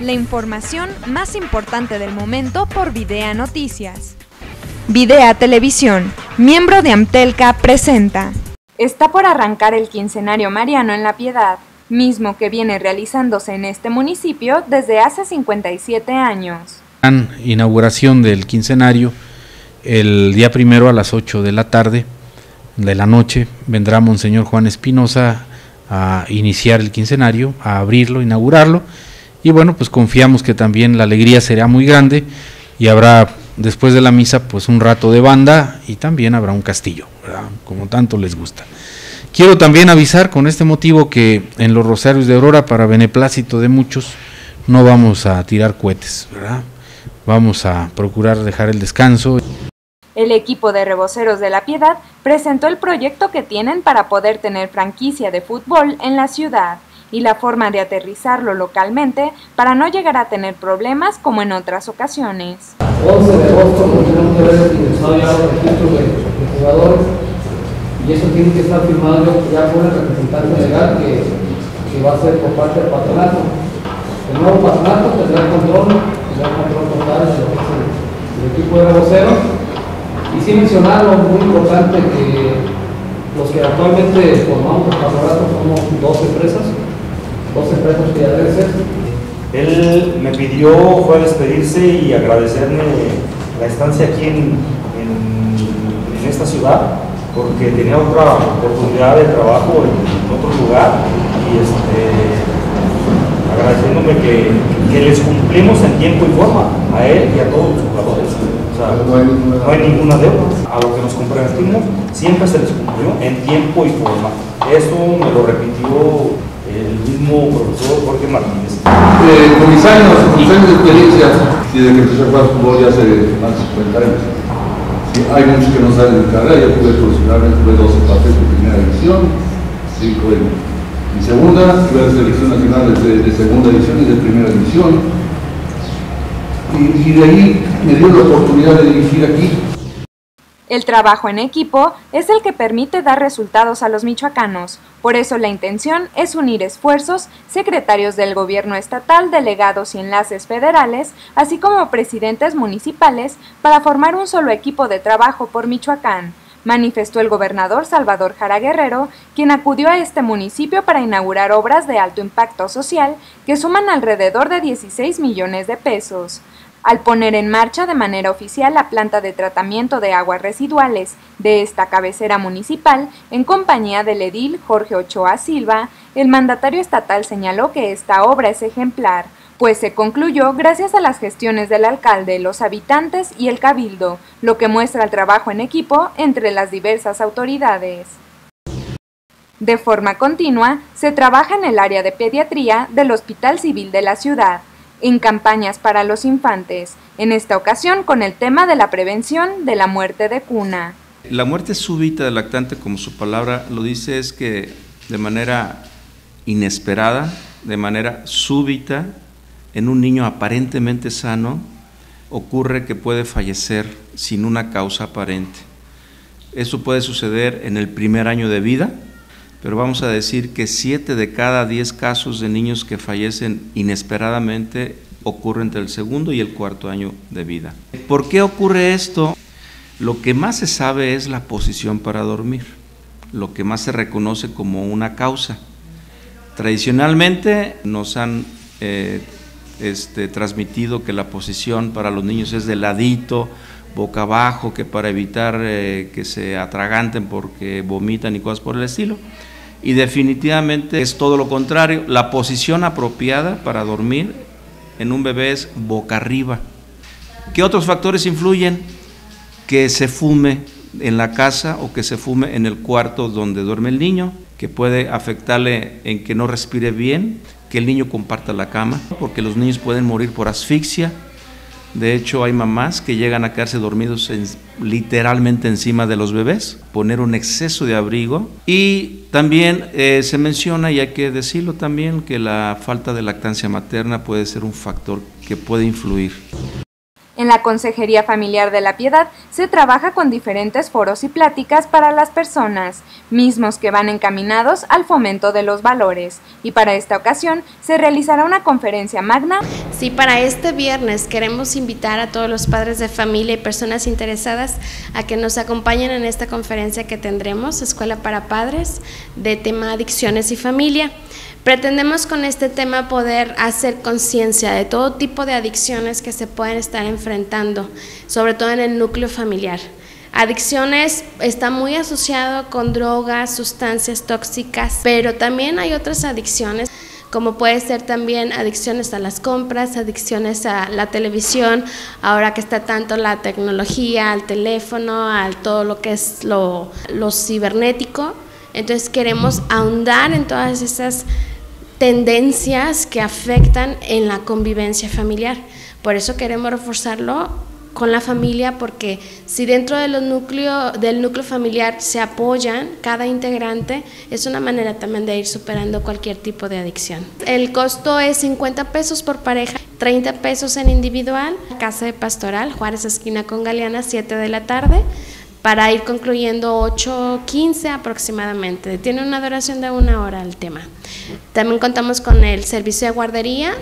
La información más importante del momento por Videa Noticias. Videa Televisión, miembro de Amtelca, presenta. Está por arrancar el quincenario mariano en La Piedad, mismo que viene realizándose en este municipio desde hace 57 años. Inauguración del quincenario el día primero a las 8 de la tarde de la noche vendrá Monseñor Juan Espinosa a iniciar el quincenario, a abrirlo, inaugurarlo y bueno, pues confiamos que también la alegría será muy grande y habrá después de la misa pues un rato de banda y también habrá un castillo, como tanto les gusta. Quiero también avisar con este motivo que en los rosarios de Aurora, para beneplácito de muchos, no vamos a tirar cohetes, ¿verdad? Vamos a procurar dejar el descanso. El equipo de reboceros de la Piedad presentó el proyecto que tienen para poder tener franquicia de fútbol en la ciudad y la forma de aterrizarlo localmente para no llegar a tener problemas como en otras ocasiones. 11 de agosto que haber ingresado ya los registros de, jugadores y eso tiene que estar firmado ya por el representante legal que, que, va a ser por parte del patronato. El nuevo patronato tendrá control, tendrá control total de lo que es el, equipo de voceros. Y sí mencionar lo muy importante que los que actualmente formamos el patronato somos dos empresas, empresas que ya deben ser. Él me pidió, fue a despedirse y agradecerme la estancia aquí en, en, esta ciudad, porque tenía otra oportunidad de trabajo en, otro lugar y este, agradeciéndome que, que, les cumplimos en tiempo y forma a él y a todos los jugadores. O sea, no, hay ninguna, no hay ninguna deuda. A lo que nos comprometimos siempre se les cumplió en tiempo y forma. Eso me lo repitió mismo profesor Jorge Martínez. Eh, con mis años, con mis años de experiencia, desde que empecé a jugar fútbol ya hace más de 50 años, hay muchos que no saben de carrera, yo pude profesionalmente, tuve 12 partidos de primera división, 5 en, en, segunda, tuve la selección nacional de, de, segunda división y de primera división, y, y de ahí me dio la oportunidad de dirigir aquí el trabajo en equipo es el que permite dar resultados a los michoacanos, por eso la intención es unir esfuerzos, secretarios del gobierno estatal, delegados y enlaces federales, así como presidentes municipales, para formar un solo equipo de trabajo por Michoacán, manifestó el gobernador Salvador Jara Guerrero, quien acudió a este municipio para inaugurar obras de alto impacto social que suman alrededor de 16 millones de pesos al poner en marcha de manera oficial la planta de tratamiento de aguas residuales de esta cabecera municipal, en compañía del edil Jorge Ochoa Silva, el mandatario estatal señaló que esta obra es ejemplar, pues se concluyó gracias a las gestiones del alcalde, los habitantes y el cabildo, lo que muestra el trabajo en equipo entre las diversas autoridades. De forma continua, se trabaja en el área de pediatría del Hospital Civil de la ciudad, en campañas para los infantes, en esta ocasión con el tema de la prevención de la muerte de cuna. La muerte súbita del lactante, como su palabra lo dice, es que de manera inesperada, de manera súbita, en un niño aparentemente sano, ocurre que puede fallecer sin una causa aparente. Eso puede suceder en el primer año de vida, pero vamos a decir que siete de cada diez casos de niños que fallecen inesperadamente ocurren entre el segundo y el cuarto año de vida. ¿Por qué ocurre esto? Lo que más se sabe es la posición para dormir, lo que más se reconoce como una causa. Tradicionalmente nos han eh, este, transmitido que la posición para los niños es de ladito, boca abajo, que para evitar eh, que se atraganten porque vomitan y cosas por el estilo. Y definitivamente es todo lo contrario. La posición apropiada para dormir en un bebé es boca arriba. ¿Qué otros factores influyen? Que se fume en la casa o que se fume en el cuarto donde duerme el niño, que puede afectarle en que no respire bien, que el niño comparta la cama, porque los niños pueden morir por asfixia, de hecho, hay mamás que llegan a quedarse dormidos literalmente encima de los bebés, poner un exceso de abrigo. Y también eh, se menciona, y hay que decirlo también, que la falta de lactancia materna puede ser un factor que puede influir. En la Consejería Familiar de la Piedad se trabaja con diferentes foros y pláticas para las personas, mismos que van encaminados al fomento de los valores. Y para esta ocasión se realizará una conferencia magna. Sí, para este viernes queremos invitar a todos los padres de familia y personas interesadas a que nos acompañen en esta conferencia que tendremos, Escuela para Padres, de tema adicciones y familia. Pretendemos con este tema poder hacer conciencia de todo tipo de adicciones que se pueden estar enfrentando, sobre todo en el núcleo familiar. Adicciones está muy asociado con drogas, sustancias tóxicas, pero también hay otras adicciones como puede ser también adicciones a las compras, adicciones a la televisión, ahora que está tanto la tecnología, al teléfono, al todo lo que es lo cibernético. Entonces queremos ahondar en todas esas tendencias que afectan en la convivencia familiar. Por eso queremos reforzarlo con la familia porque si dentro de los del núcleo familiar se apoyan cada integrante, es una manera también de ir superando cualquier tipo de adicción. El costo es 50 pesos por pareja, 30 pesos en individual, casa de pastoral, Juárez Esquina con Galeana, 7 de la tarde para ir concluyendo 8.15 aproximadamente. Tiene una duración de una hora el tema. También contamos con el servicio de guardería.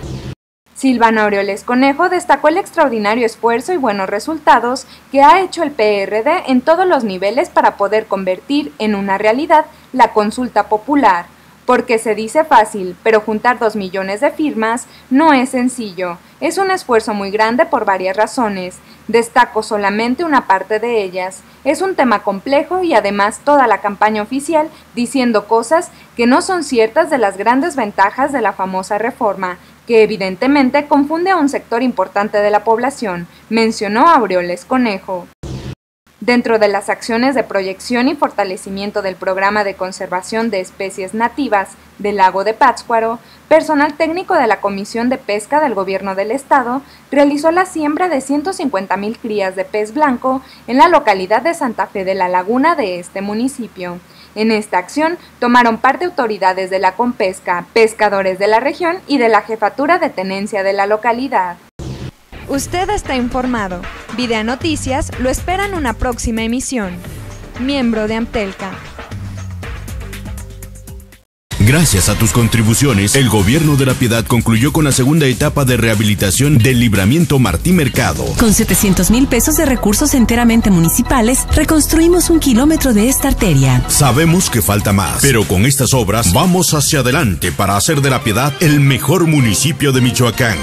Silvana Aureoles Conejo destacó el extraordinario esfuerzo y buenos resultados que ha hecho el PRD en todos los niveles para poder convertir en una realidad la consulta popular, porque se dice fácil, pero juntar dos millones de firmas no es sencillo. Es un esfuerzo muy grande por varias razones. Destaco solamente una parte de ellas. Es un tema complejo y además toda la campaña oficial diciendo cosas que no son ciertas de las grandes ventajas de la famosa reforma, que evidentemente confunde a un sector importante de la población, mencionó Aureoles Conejo. Dentro de las acciones de proyección y fortalecimiento del programa de conservación de especies nativas del lago de Pátzcuaro, personal técnico de la Comisión de Pesca del Gobierno del Estado realizó la siembra de 150.000 crías de pez blanco en la localidad de Santa Fe de la Laguna de este municipio. En esta acción tomaron parte autoridades de la Compesca, pescadores de la región y de la Jefatura de Tenencia de la localidad. Usted está informado. Videa Noticias lo espera en una próxima emisión. Miembro de Amtelca. Gracias a tus contribuciones, el Gobierno de la Piedad concluyó con la segunda etapa de rehabilitación del libramiento Martí Mercado. Con 700 mil pesos de recursos enteramente municipales, reconstruimos un kilómetro de esta arteria. Sabemos que falta más, pero con estas obras vamos hacia adelante para hacer de la Piedad el mejor municipio de Michoacán.